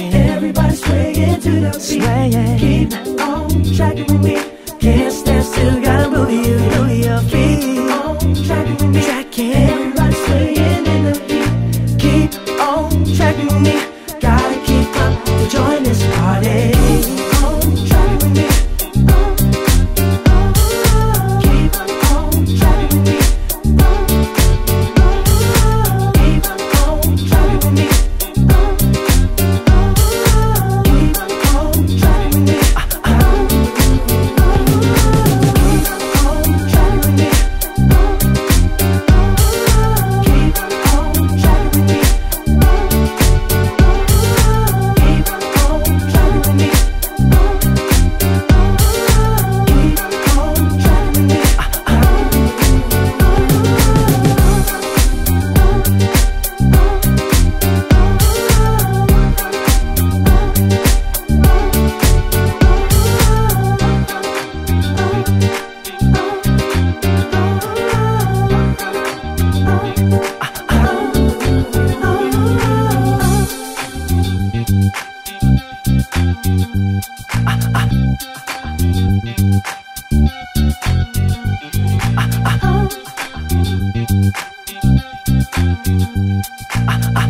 Everybody swaying to the beat. Swaying. Keep on tracking with me. ah, ah.